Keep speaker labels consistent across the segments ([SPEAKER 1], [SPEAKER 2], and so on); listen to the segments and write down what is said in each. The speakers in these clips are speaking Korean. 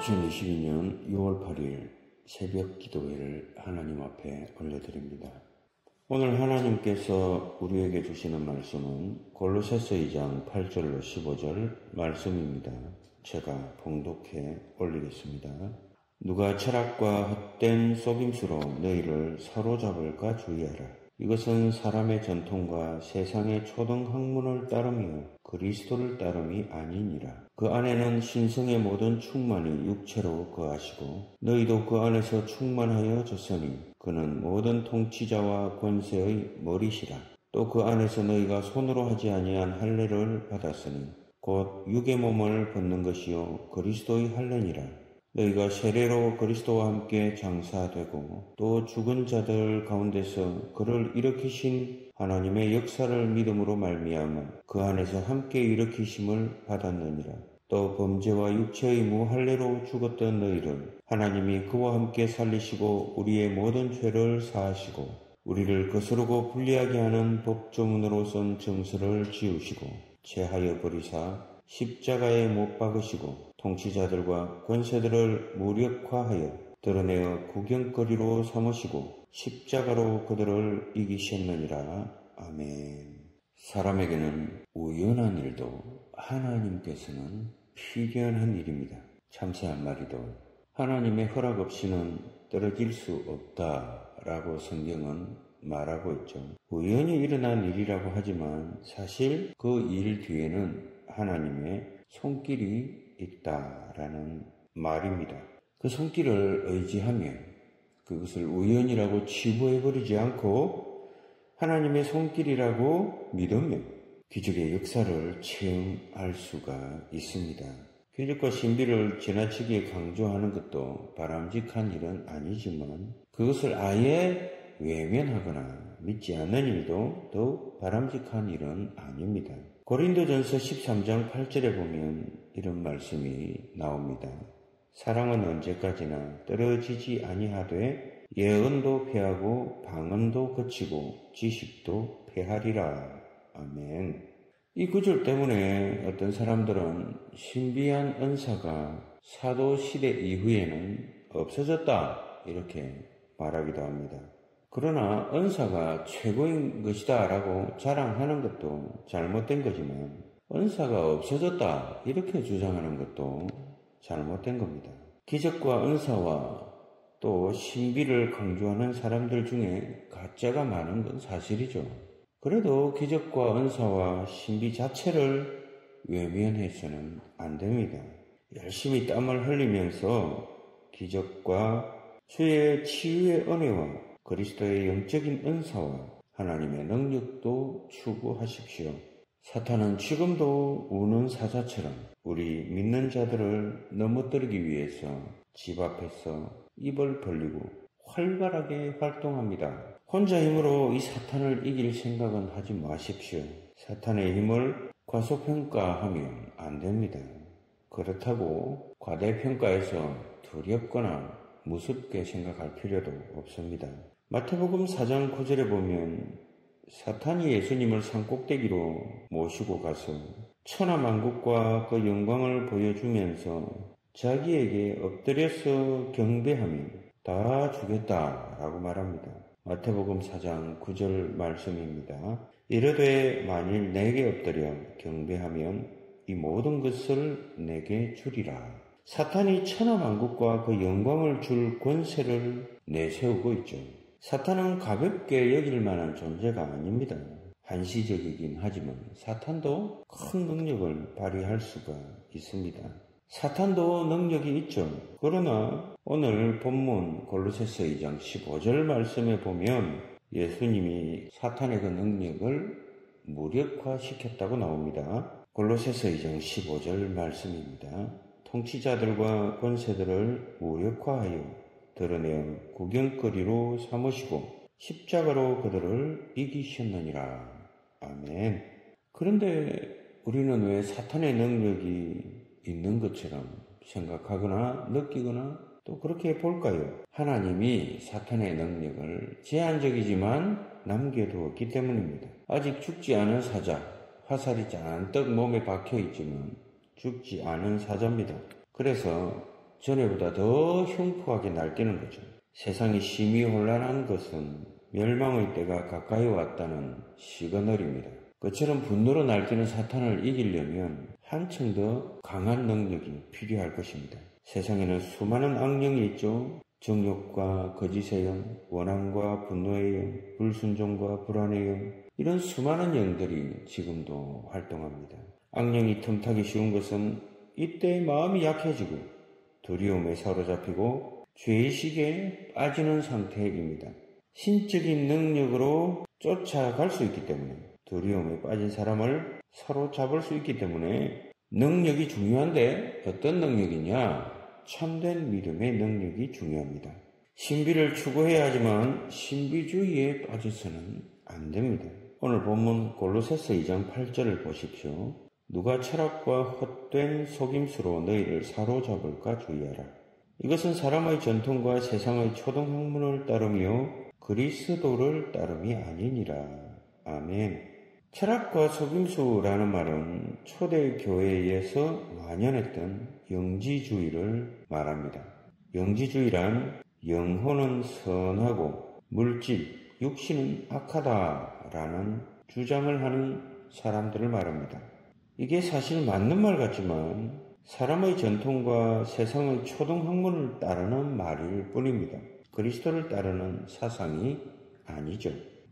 [SPEAKER 1] 2022년 6월 8일 새벽 기도회를 하나님 앞에 올려드립니다. 오늘 하나님께서 우리에게 주시는 말씀은 골로새서 2장 8절로 15절 말씀입니다. 제가 봉독해 올리겠습니다. 누가 철학과 헛된 속임수로 너희를 사로잡을까 주의하라. 이것은 사람의 전통과 세상의 초등 학문을 따르며 그리스도를 따름이 아니니라. 그 안에는 신성의 모든 충만이 육체로 거하시고 너희도 그 안에서 충만하여 졌으니 그는 모든 통치자와 권세의 머리시라. 또 그 안에서 너희가 손으로 하지 아니한 할례를 받았으니 곧 육의 몸을 벗는 것이요 그리스도의 할례니라. 너희가 세례로 그리스도와 함께 장사되고 또 죽은 자들 가운데서 그를 일으키신 하나님의 역사를 믿음으로 말미암아 그 안에서 함께 일으키심을 받았느니라. 또 범죄와 육체의 무할례로 죽었던 너희를 하나님이 그와 함께 살리시고 우리의 모든 죄를 사하시고 우리를 거스르고 불리하게 하는 법조문으로 선 정서를 지우시고 제하여 버리사 십자가에 못 박으시고 통치자들과 권세들을 무력화하여 드러내어 구경거리로 삼으시고 십자가로 그들을 이기셨느니라. 아멘. 사람에게는 우연한 일도 하나님께서는 필연한 일입니다. 참새한 마리도 하나님의 허락 없이는 떨어질 수 없다라고 성경은 말하고 있죠. 우연히 일어난 일이라고 하지만 사실 그 일 뒤에는 하나님의 손길이 있다라는 말입니다. 그 손길을 의지하며 그것을 우연이라고 치부해버리지 않고 하나님의 손길이라고 믿으며 기적의 역사를 체험할 수가 있습니다. 기적과 신비를 지나치게 강조하는 것도 바람직한 일은 아니지만 그것을 아예 외면하거나 믿지 않는 일도 더욱 바람직한 일은 아닙니다. 고린도전서 13장 8절에 보면 이런 말씀이 나옵니다. 사랑은 언제까지나 떨어지지 아니하되 예언도 패하고 방언도 거치고 지식도 패하리라. 아멘. 이 구절 때문에 어떤 사람들은 신비한 은사가 사도 시대 이후에는 없어졌다. 이렇게 말하기도 합니다. 그러나 은사가 최고인 것이다 라고 자랑하는 것도 잘못된 거지만 은사가 없어졌다 이렇게 주장하는 것도 잘못된 겁니다. 기적과 은사와 또 신비를 강조하는 사람들 중에 가짜가 많은 건 사실이죠. 그래도 기적과 은사와 신비 자체를 외면해서는 안 됩니다. 열심히 땀을 흘리면서 기적과 주의 치유의 은혜와 그리스도의 영적인 은사와 하나님의 능력도 추구하십시오. 사탄은 지금도 우는 사자처럼 우리 믿는 자들을 넘어뜨리기 위해서 집 앞에서 입을 벌리고 활발하게 활동합니다. 혼자 힘으로 이 사탄을 이길 생각은 하지 마십시오. 사탄의 힘을 과소평가하면 안 됩니다. 그렇다고 과대평가해서 두렵거나 무섭게 생각할 필요도 없습니다. 마태복음 4장 9절에 보면 사탄이 예수님을 산꼭대기로 모시고 가서 천하 만국과 그 영광을 보여주면서 자기에게 엎드려서 경배하면 다 주겠다라고 말합니다. 마태복음 4장 9절 말씀입니다. 이르되 만일 내게 엎드려 경배하면 이 모든 것을 내게 주리라. 사탄이 천하만국과 그 영광을 줄 권세를 내세우고 있죠. 사탄은 가볍게 여길 만한 존재가 아닙니다. 한시적이긴 하지만 사탄도 큰 능력을 발휘할 수가 있습니다. 사탄도 능력이 있죠. 그러나 오늘 본문 골로새서 2장 15절 말씀에 보면 예수님이 사탄의 그 능력을 무력화시켰다고 나옵니다. 골로새서 2장 15절 말씀입니다. 통치자들과 권세들을 무력화하여 드러내어 구경거리로 삼으시고 십자가로 그들을 이기셨느니라. 아멘. 그런데 우리는 왜 사탄의 능력이 있는 것처럼 생각하거나 느끼거나 또 그렇게 볼까요? 하나님이 사탄의 능력을 제한적이지만 남겨두었기 때문입니다. 아직 죽지 않은 사자, 화살이 잔뜩 몸에 박혀 있지만 죽지 않은 사자입니다. 그래서 전에보다 더 흉포하게 날뛰는 거죠. 세상이 심히 혼란한 것은 멸망의 때가 가까이 왔다는 시그널입니다. 그처럼 분노로 날뛰는 사탄을 이기려면 한층 더 강한 능력이 필요할 것입니다. 세상에는 수많은 악령이 있죠. 정욕과 거짓의 영, 원함과 분노의 영, 불순종과 불안의 영, 이런 수많은 영들이 지금도 활동합니다. 악령이 틈타기 쉬운 것은 이때 마음이 약해지고 두려움에 사로잡히고 죄의식에 빠지는 상태입니다. 신적인 능력으로 쫓아갈 수 있기 때문에 두려움에 빠진 사람을 사로잡을 수 있기 때문에 능력이 중요한데 어떤 능력이냐? 참된 믿음의 능력이 중요합니다. 신비를 추구해야 하지만 신비주의에 빠져서는 안 됩니다. 오늘 본문 골로새서 2장 8절을 보십시오. 누가 철학과 헛된 속임수로 너희를 사로잡을까 주의하라. 이것은 사람의 전통과 세상의 초등학문을 따르며 그리스도를 따름이 아니니라. 아멘. 철학과 속임수라는 말은 초대 교회에서 만연했던 영지주의를 말합니다. 영지주의란 영혼은 선하고 물질, 육신은 악하다라는 주장을 하는 사람들을 말합니다. 이게 사실 맞는 말 같지만 사람의 전통과 세상의 초등학문을 따르는 말일 뿐입니다. 그리스도를 따르는 사상이 아니죠.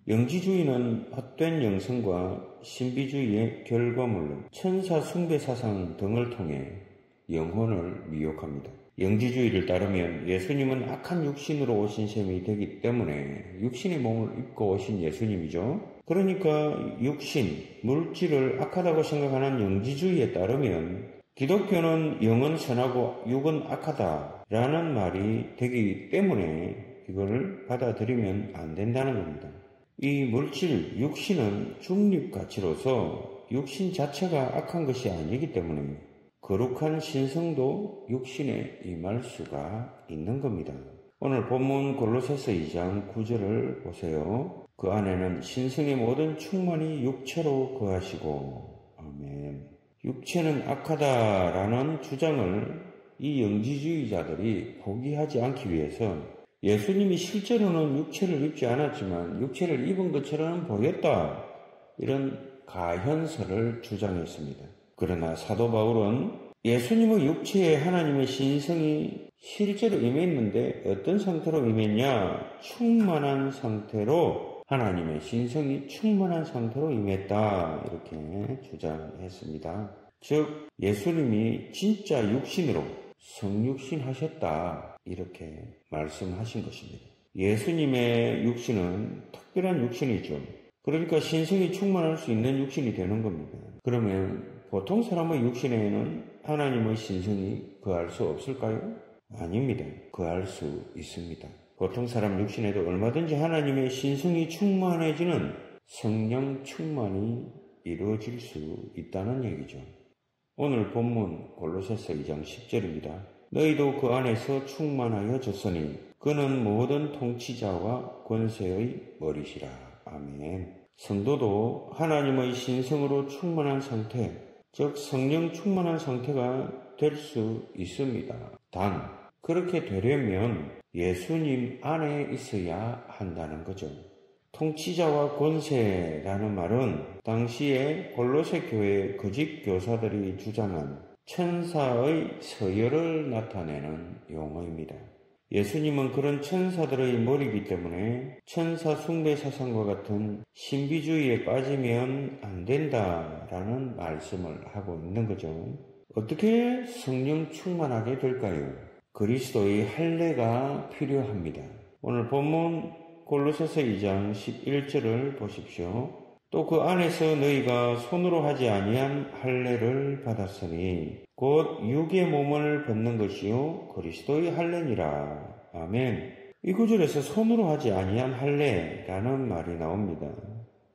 [SPEAKER 1] 영지주의는 헛된 영성과 신비주의의 결과물로 천사 숭배 사상 등을 통해 영혼을 미혹합니다. 영지주의를 따르면 예수님은 악한 육신으로 오신 셈이 되기 때문에 육신의 몸을 입고 오신 예수님이죠. 그러니까 육신, 물질을 악하다고 생각하는 영지주의에 따르면 기독교는 영은 선하고 육은 악하다라는 말이 되기 때문에 이걸 받아들이면 안 된다는 겁니다. 이 물질, 육신은 중립가치로서 육신 자체가 악한 것이 아니기 때문에 거룩한 신성도 육신에 임할 수가 있는 겁니다. 오늘 본문 골로새서 2장 9절을 보세요. 그 안에는 신성의 모든 충만이 육체로 거하시고 아멘. 육체는 악하다라는 주장을 이 영지주의자들이 포기하지 않기 위해서 예수님이 실제로는 육체를 입지 않았지만 육체를 입은 것처럼 보였다. 이런 가현설을 주장했습니다. 그러나 사도 바울은 예수님의 육체에 하나님의 신성이 실제로 임했는데 어떤 상태로 임했냐? 충만한 상태로 하나님의 신성이 충만한 상태로 임했다. 이렇게 주장했습니다. 즉, 예수님이 진짜 육신으로 성육신 하셨다. 이렇게 말씀하신 것입니다. 예수님의 육신은 특별한 육신이죠. 그러니까 신성이 충만할 수 있는 육신이 되는 겁니다. 그러면 보통 사람의 육신에는 하나님의 신성이 거할 수 없을까요? 아닙니다. 거할 수 있습니다. 보통 사람 육신에도 얼마든지 하나님의 신성이 충만해지는 성령 충만이 이루어질 수 있다는 얘기죠. 오늘 본문 골로새서 2장 10절입니다. 너희도 그 안에서 충만하여 졌으니 그는 모든 통치자와 권세의 머리시라. 아멘. 성도도 하나님의 신성으로 충만한 상태, 즉 성령 충만한 상태가 될 수 있습니다. 단, 그렇게 되려면 예수님 안에 있어야 한다는 거죠. 통치자와 권세라는 말은 당시에 골로새 교회 거짓 교사들이 주장한 천사의 서열을 나타내는 용어입니다. 예수님은 그런 천사들의 머리이기 때문에 천사 숭배 사상과 같은 신비주의에 빠지면 안 된다라는 말씀을 하고 있는 거죠. 어떻게 성령 충만하게 될까요? 그리스도의 할례가 필요합니다. 오늘 본문 골로새서 2장 11절을 보십시오. 또 그 안에서 너희가 손으로 하지 아니한 할례를 받았으니 곧 육의 몸을 벗는 것이요 그리스도의 할례니라. 아멘. 이 구절에서 손으로 하지 아니한 할례라는 말이 나옵니다.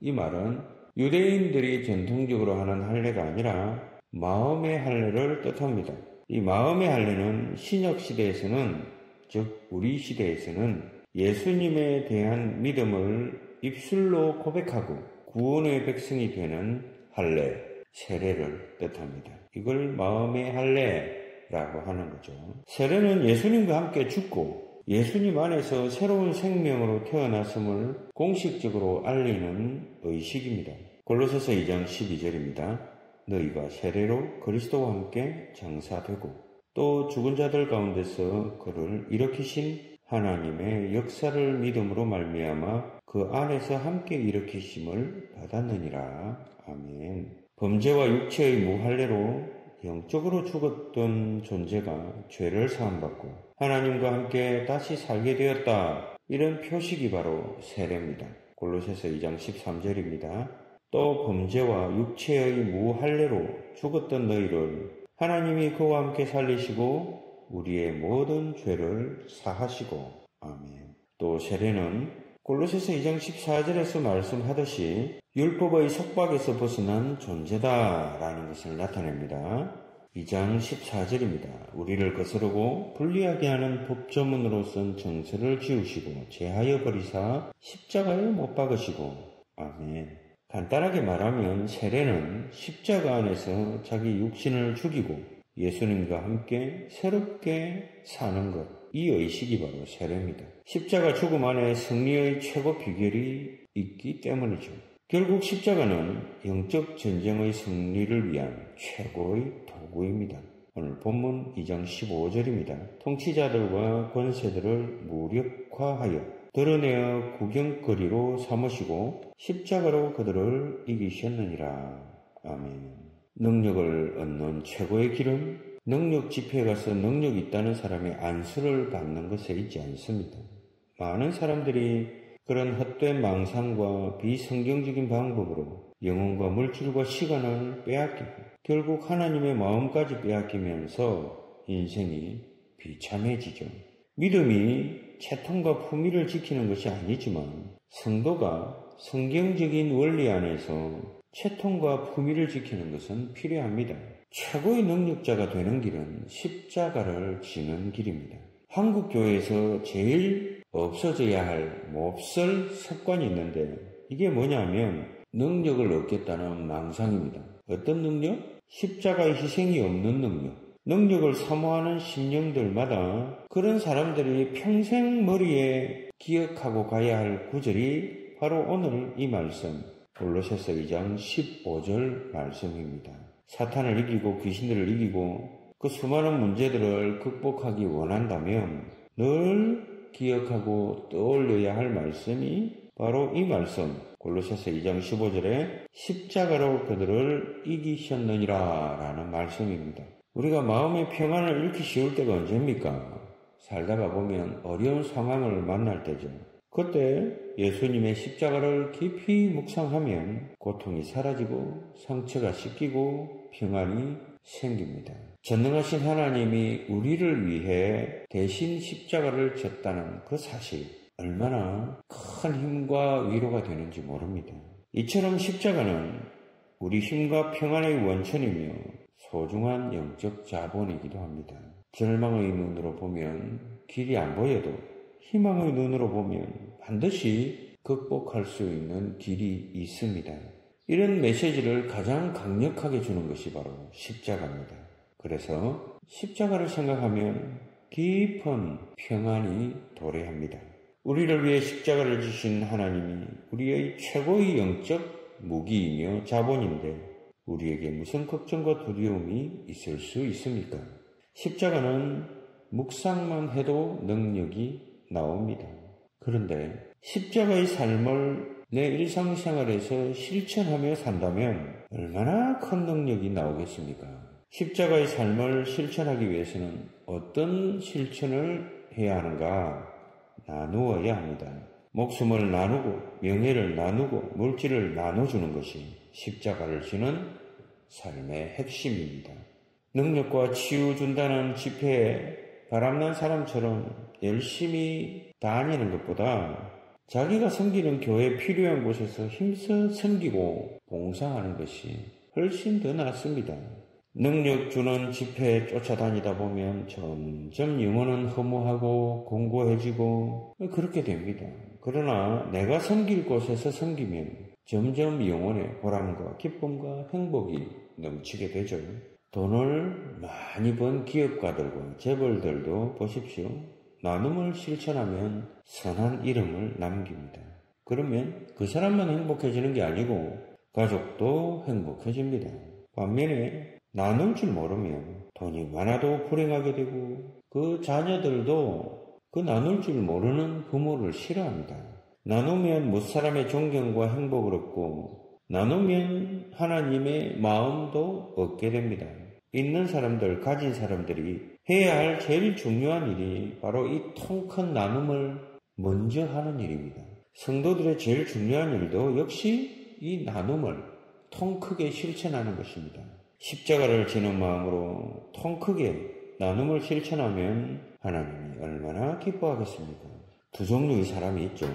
[SPEAKER 1] 이 말은 유대인들이 전통적으로 하는 할례가 아니라 마음의 할례를 뜻합니다. 이 마음의 할례는 신약 시대에서는 즉 우리 시대에서는 예수님에 대한 믿음을 입술로 고백하고 구원의 백성이 되는 할례, 세례를 뜻합니다. 이걸 마음의 할례 라고 하는 거죠. 세례는 예수님과 함께 죽고 예수님 안에서 새로운 생명으로 태어났음을 공식적으로 알리는 의식입니다. 골로새서 2장 12절입니다. 너희가 세례로 그리스도와 함께 장사되고 또 죽은 자들 가운데서 그를 일으키신 하나님의 역사를 믿음으로 말미암아 그 안에서 함께 일으키심을 받았느니라. 아멘. 범죄와 육체의 무할례로 영적으로 죽었던 존재가 죄를 사함받고 하나님과 함께 다시 살게 되었다. 이런 표식이 바로 세례입니다. 골로새서 2장 13절입니다. 또 범죄와 육체의 무할례로 죽었던 너희를 하나님이 그와 함께 살리시고 우리의 모든 죄를 사하시고 아멘. 또 세례는 골로새서 2장 14절에서 말씀하듯이 율법의 속박에서 벗어난 존재다라는 것을 나타냅니다. 2장 14절입니다. 우리를 거스르고 불리하게 하는 법조문으로선 정세를 지우시고 제하여 버리사 십자가에 못 박으시고 아멘. 간단하게 말하면 세례는 십자가 안에서 자기 육신을 죽이고 예수님과 함께 새롭게 사는 것. 이 의식이 바로 세례입니다. 십자가 죽음 안에 승리의 최고 비결이 있기 때문이죠. 결국 십자가는 영적 전쟁의 승리를 위한 최고의 도구입니다. 오늘 본문 2장 15절입니다. 통치자들과 권세들을 무력화하여 드러내어 구경거리로 삼으시고 십자가로 그들을 이기셨느니라. 아멘. 능력을 얻는 최고의 길은 능력 집회에 가서 능력 있다는 사람의 안수를 받는 것에 있지 않습니다. 많은 사람들이 그런 헛된 망상과 비성경적인 방법으로 영혼과 물질과 시간을 빼앗기고 결국 하나님의 마음까지 빼앗기면서 인생이 비참해지죠. 믿음이 채통과 품위를 지키는 것이 아니지만 성도가 성경적인 원리 안에서 채통과 품위를 지키는 것은 필요합니다. 최고의 능력자가 되는 길은 십자가를 지는 길입니다. 한국 교회에서 제일 없어져야 할 몹쓸 습관이 있는데 이게 뭐냐면 능력을 얻겠다는 망상입니다. 어떤 능력? 십자가의 희생이 없는 능력. 능력을 사모하는 심령들마다 그런 사람들이 평생 머리에 기억하고 가야 할 구절이 바로 오늘 이 말씀 골로새서 2장 15절 말씀입니다. 사탄을 이기고 귀신들을 이기고 그 수많은 문제들을 극복하기 원한다면 늘 기억하고 떠올려야 할 말씀이 바로 이 말씀 골로새서 2장 15절에 십자가로 그들을 이기셨느니라 라는 말씀입니다. 우리가 마음의 평안을 잃기 쉬울 때가 언제입니까? 살다가 보면 어려운 상황을 만날 때죠. 그때 예수님의 십자가를 깊이 묵상하면 고통이 사라지고 상처가 씻기고 평안이 생깁니다. 전능하신 하나님이 우리를 위해 대신 십자가를 졌다는 그 사실 얼마나 큰 힘과 위로가 되는지 모릅니다. 이처럼 십자가는 우리 힘과 평안의 원천이며 소중한 영적 자본이기도 합니다. 절망의 눈으로 보면 길이 안 보여도 희망의 눈으로 보면 반드시 극복할 수 있는 길이 있습니다. 이런 메시지를 가장 강력하게 주는 것이 바로 십자가입니다. 그래서 십자가를 생각하면 깊은 평안이 도래합니다. 우리를 위해 십자가를 지신 하나님이 우리의 최고의 영적 무기이며 자본인데 우리에게 무슨 걱정과 두려움이 있을 수 있습니까? 십자가는 묵상만 해도 능력이 나옵니다. 그런데 십자가의 삶을 내 일상생활에서 실천하며 산다면 얼마나 큰 능력이 나오겠습니까? 십자가의 삶을 실천하기 위해서는 어떤 실천을 해야 하는가 나누어야 합니다. 목숨을 나누고 명예를 나누고 물질을 나눠주는 것이 십자가를 지는 삶의 핵심입니다. 능력과 치유 준다는 집회에 바람난 사람처럼 열심히 다니는 것보다 자기가 섬기는 교회 필요한 곳에서 힘써 섬기고 봉사하는 것이 훨씬 더 낫습니다. 능력 주는 집회에 쫓아다니다 보면 점점 영혼은 허무하고 공고해지고 그렇게 됩니다. 그러나 내가 섬길 곳에서 섬기면 점점 영혼의 보람과 기쁨과 행복이 넘치게 되죠. 돈을 많이 번 기업가들과 재벌들도 보십시오. 나눔을 실천하면 선한 이름을 남깁니다. 그러면 그 사람만 행복해지는 게 아니고 가족도 행복해집니다. 반면에 나눌 줄 모르면 돈이 많아도 불행하게 되고 그 자녀들도 그 나눌 줄 모르는 부모를 싫어합니다. 나누면 무사람의 존경과 행복을 얻고 나누면 하나님의 마음도 얻게 됩니다. 있는 사람들, 가진 사람들이 해야 할 제일 중요한 일이 바로 이 통 큰 나눔을 먼저 하는 일입니다. 성도들의 제일 중요한 일도 역시 이 나눔을 통 크게 실천하는 것입니다. 십자가를 지는 마음으로 통 크게 나눔을 실천하면 하나님이 얼마나 기뻐하겠습니까? 두 종류의 사람이 있죠.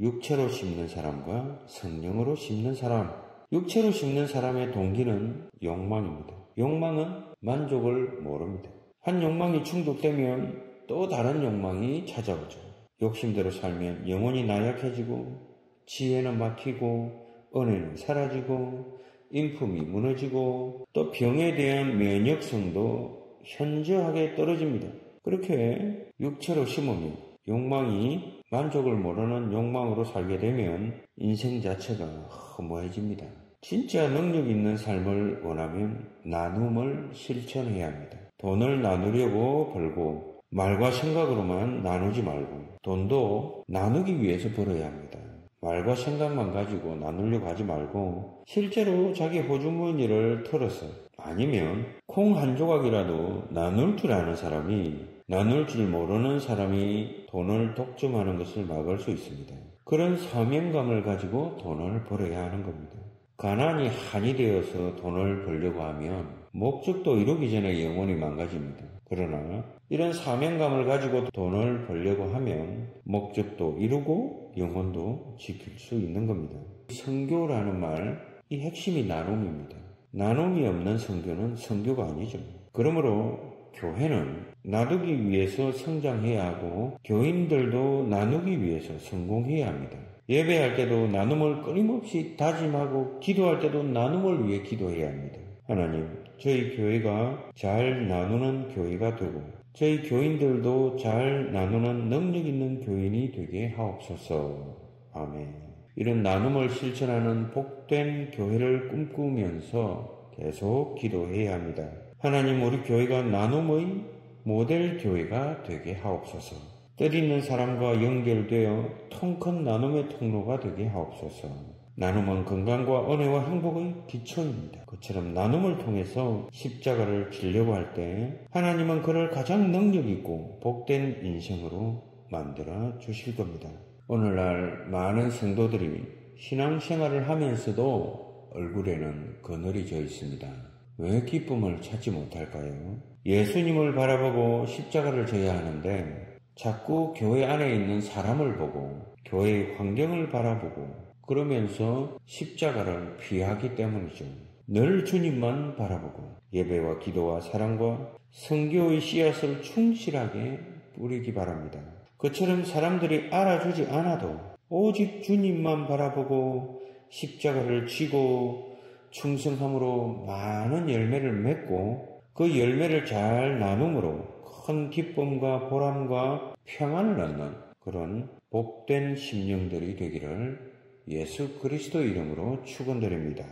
[SPEAKER 1] 육체로 심는 사람과 성령으로 심는 사람. 육체로 심는 사람의 동기는 욕망입니다. 욕망은 만족을 모릅니다. 한 욕망이 충족되면 또 다른 욕망이 찾아오죠. 욕심대로 살면 영혼이 나약해지고 지혜는 막히고 은혜는 사라지고 인품이 무너지고 또 병에 대한 면역성도 현저하게 떨어집니다. 그렇게 육체로 심으면 욕망이 만족을 모르는 욕망으로 살게 되면 인생 자체가 허무해집니다. 진짜 능력 있는 삶을 원하면 나눔을 실천해야 합니다. 돈을 나누려고 벌고 말과 생각으로만 나누지 말고 돈도 나누기 위해서 벌어야 합니다. 말과 생각만 가지고 나누려고 하지 말고 실제로 자기 호주머니를 털어서 아니면 콩 한 조각이라도 나눌 줄 아는 사람이 나눌 줄 모르는 사람이 돈을 독점하는 것을 막을 수 있습니다. 그런 사명감을 가지고 돈을 벌어야 하는 겁니다. 가난이 한이 되어서 돈을 벌려고 하면 목적도 이루기 전에 영혼이 망가집니다. 그러나 이런 사명감을 가지고 돈을 벌려고 하면 목적도 이루고 영혼도 지킬 수 있는 겁니다. 성교라는 말, 이 핵심이 나눔입니다. 나눔이 없는 성교는 성교가 아니죠. 그러므로 교회는 나누기 위해서 성장해야 하고 교인들도 나누기 위해서 성공해야 합니다. 예배할 때도 나눔을 끊임없이 다짐하고 기도할 때도 나눔을 위해 기도해야 합니다. 하나님, 저희 교회가 잘 나누는 교회가 되고 저희 교인들도 잘 나누는 능력 있는 교인이 되게 하옵소서. 아멘. 이런 나눔을 실천하는 복된 교회를 꿈꾸면서 계속 기도해야 합니다. 하나님 우리 교회가 나눔의 모델 교회가 되게 하옵소서. 뜻 있는 사람과 연결되어 통 큰 나눔의 통로가 되게 하옵소서. 나눔은 건강과 은혜와 행복의 기초입니다. 그처럼 나눔을 통해서 십자가를 지려고 할 때 하나님은 그를 가장 능력있고 복된 인생으로 만들어 주실 겁니다. 오늘날 많은 성도들이 신앙생활을 하면서도 얼굴에는 그늘이 져 있습니다. 왜 기쁨을 찾지 못할까요? 예수님을 바라보고 십자가를 져야 하는데 자꾸 교회 안에 있는 사람을 보고 교회의 환경을 바라보고 그러면서 십자가를 피하기 때문이죠. 늘 주님만 바라보고 예배와 기도와 사랑과 성교의 씨앗을 충실하게 뿌리기 바랍니다. 그처럼 사람들이 알아주지 않아도 오직 주님만 바라보고 십자가를 쥐고 충성함으로 많은 열매를 맺고 그 열매를 잘 나눔으로 큰 기쁨과 보람과 평안을 얻는 그런 복된 심령들이 되기를 예수 그리스도 이름으로 축원드립니다.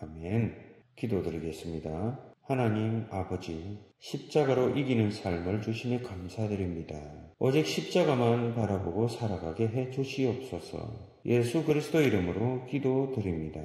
[SPEAKER 1] 아멘. 기도드리겠습니다. 하나님 아버지 십자가로 이기는 삶을 주시니 감사드립니다. 오직 십자가만 바라보고 살아가게 해 주시옵소서. 예수 그리스도 이름으로 기도드립니다.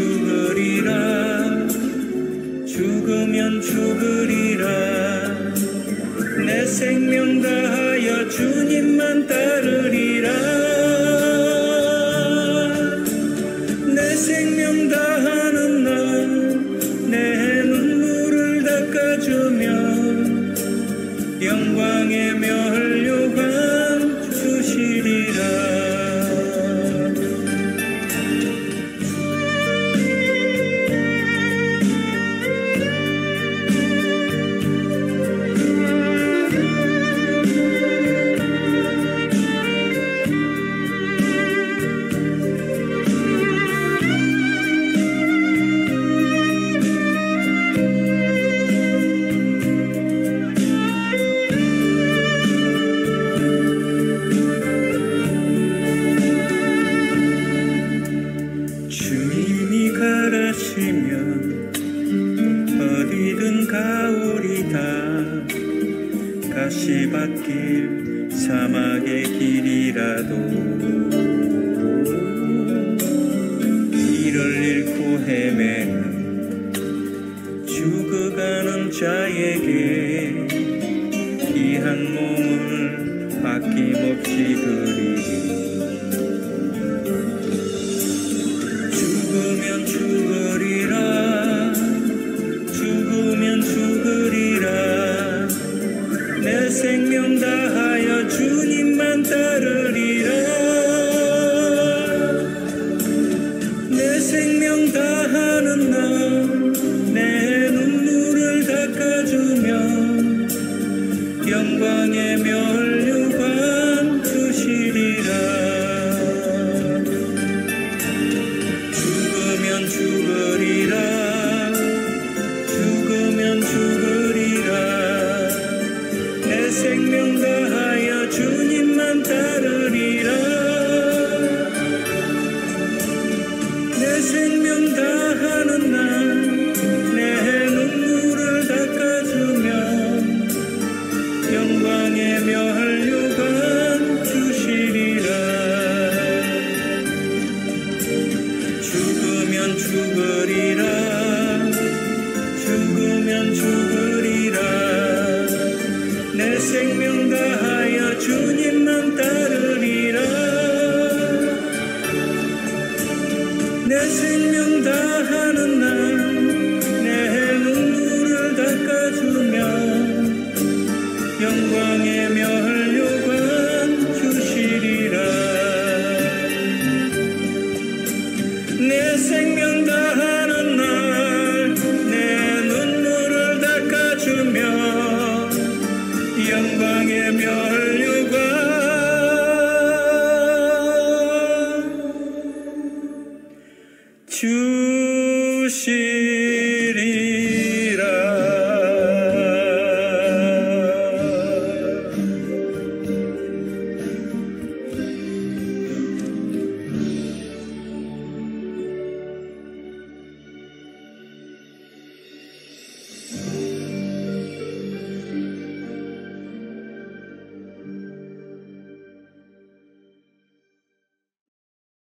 [SPEAKER 2] 죽으리라. 죽으면 죽으리라. 내 생명 listen